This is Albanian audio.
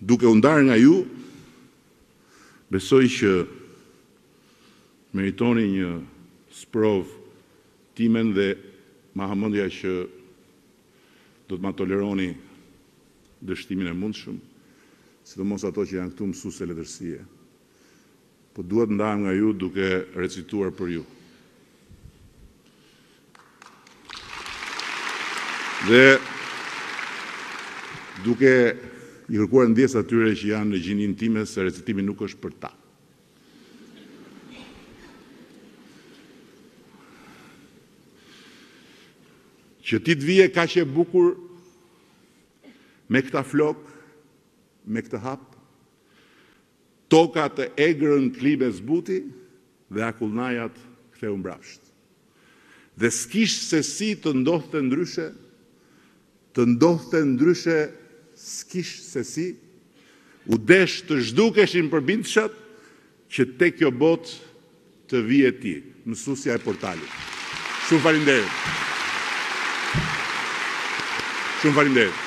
Duke u ndarë nga ju, besoj që meritoni një sprovë timen dhe ma ha mendja që do të ma toleroni dështimin e mundshëm, sidomos ato që janë këtu mësuese letërsie. Po duhet të ndahem nga ju duke recituar për ju. Dhe duke i kërkuar ndjesë atyre që janë në gjinin time se recitimi nuk është për ta. Që ti të vije kaq e bukur me këta flokë, me këtë hap, Toka të egrën klimë zbuti dhe akullnajat ktheu mbrapsht. Dhe s'kish se si të ndodhte ndryshe, të ndodhte ndryshe s'kish se si, u desh të zhdukeshin përbindëshat që te kjo botë Të vije ti, mësusja e portalit. Shumë faleminderit. Shumë faleminderit.